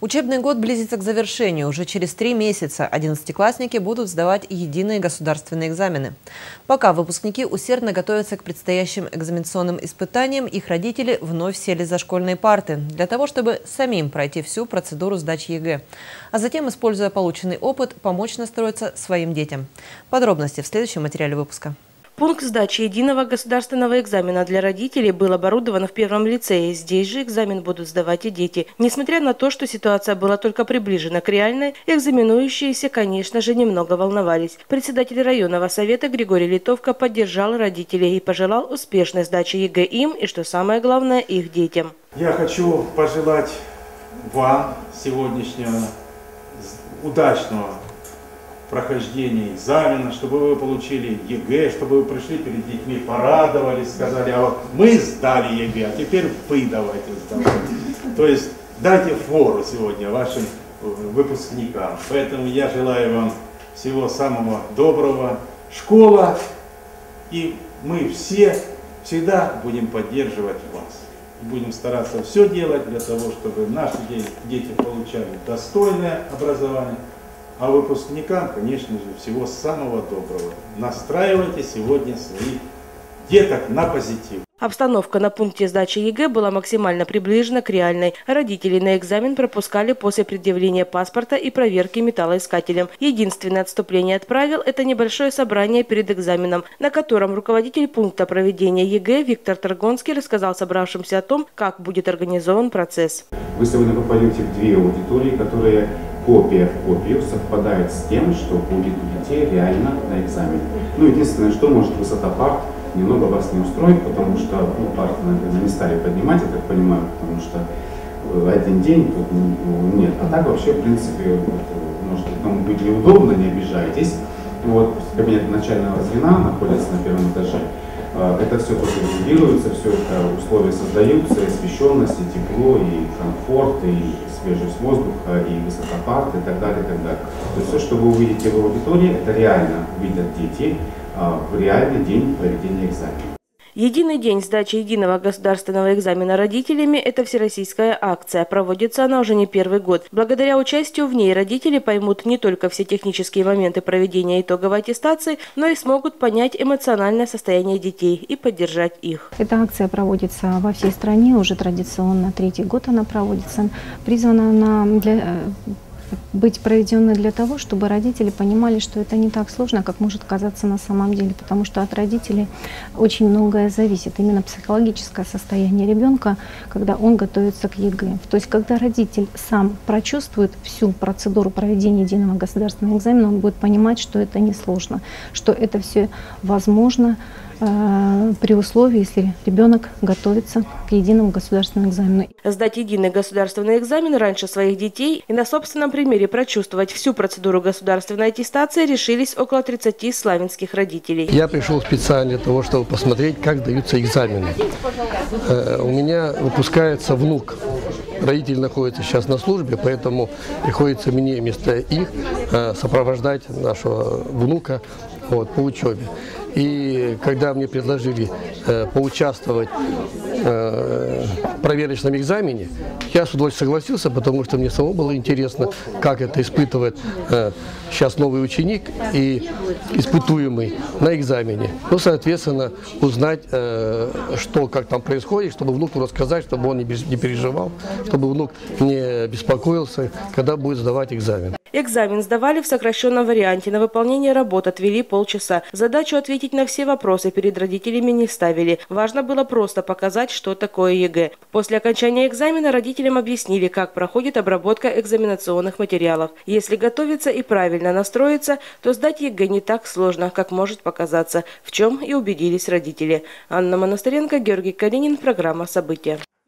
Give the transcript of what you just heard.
Учебный год близится к завершению. Уже через три месяца одиннадцатиклассники будут сдавать единые государственные экзамены. Пока выпускники усердно готовятся к предстоящим экзаменационным испытаниям, их родители вновь сели за школьные парты для того, чтобы самим пройти всю процедуру сдачи ЕГЭ. А затем, используя полученный опыт, помочь настроиться своим детям. Подробности в следующем материале выпуска. Пункт сдачи единого государственного экзамена для родителей был оборудован в первом лицее. Здесь же экзамен будут сдавать и дети. Несмотря на то, что ситуация была только приближена к реальной, экзаменующиеся, конечно же, немного волновались. Председатель районного совета Григорий Литовка поддержал родителей и пожелал успешной сдачи ЕГЭ им и, что самое главное, их детям. Я хочу пожелать вам сегодняшнего удачного прохождения экзамена, чтобы вы получили ЕГЭ, чтобы вы пришли перед детьми, порадовались, сказали, а вот мы сдали ЕГЭ, а теперь вы давайте сдавать. То есть дайте фору сегодня вашим э, выпускникам. Поэтому я желаю вам всего самого доброго. Школа и мы все всегда будем поддерживать вас. Будем стараться все делать для того, чтобы наши дети получали достойное образование, а выпускникам, конечно же, всего самого доброго. Настраивайте сегодня своих деток на позитив. Обстановка на пункте сдачи ЕГЭ была максимально приближена к реальной. Родители на экзамен пропускали после предъявления паспорта и проверки металлоискателем. Единственное отступление от правил – это небольшое собрание перед экзаменом, на котором руководитель пункта проведения ЕГЭ Виктор Торгонский рассказал собравшимся о том, как будет организован процесс. Вы сегодня попадете в две аудитории, которые копия в копию совпадает с тем, что будет у детей реально на экзамене. Ну, единственное, что может высота парт немного вас не устроит, потому что ну, парты, наверное, не стали поднимать, я так понимаю, потому что в один день тут нет. А так вообще, в принципе, может кому быть неудобно, не обижайтесь. Вот, кабинет начального звена находится на первом этаже. А, это все тоже все это условия создаются, и освещенность, и тепло, и комфорт, и свежесть воздуха, и высота парт, и так далее, и так далее. То есть все, что вы увидите в аудитории, это реально видят дети а, в реальный день проведения экзамена. Единый день сдачи единого государственного экзамена родителями – это всероссийская акция. Проводится она уже не первый год. Благодаря участию в ней родители поймут не только все технические моменты проведения итоговой аттестации, но и смогут понять эмоциональное состояние детей и поддержать их. Эта акция проводится во всей стране, уже традиционно третий год она проводится. Призвана она для э, быть проведенной для того, чтобы родители понимали, что это не так сложно, как может казаться на самом деле, потому что от родителей очень многое зависит, именно психологическое состояние ребенка, когда он готовится к ЕГЭ. То есть, когда родитель сам прочувствует всю процедуру проведения единого государственного экзамена, он будет понимать, что это не сложно, что это все возможно, при условии, если ребенок готовится к единому государственному экзамену. Сдать единый государственный экзамен раньше своих детей и на собственном примере прочувствовать всю процедуру государственной аттестации решились около 30 славянских родителей. Я пришел специально для того, чтобы посмотреть, как даются экзамены. Э, у меня выпускается внук. Родитель находится сейчас на службе, поэтому приходится мне вместо их э, сопровождать нашего внука вот, по учебе. И когда мне предложили э, поучаствовать э, в проверочном экзамене, я с удовольствием согласился, потому что мне самому было интересно, как это испытывает э, сейчас новый ученик и испытуемый на экзамене. Ну, соответственно, узнать, э, что, как там происходит, чтобы внуку рассказать, чтобы он не, не переживал, чтобы внук не беспокоился, когда будет сдавать экзамен. Экзамен сдавали в сокращенном варианте. На выполнение работ отвели полчаса. Задачу ответить на все вопросы перед родителями не ставили. Важно было просто показать, что такое ЕГЭ. После окончания экзамена родителям объяснили, как проходит обработка экзаменационных материалов. Если готовиться и правильно настроиться, то сдать ЕГЭ не так сложно, как может показаться, в чем и убедились родители. Анна Монастыренко, Георгий Калинин, программа «События».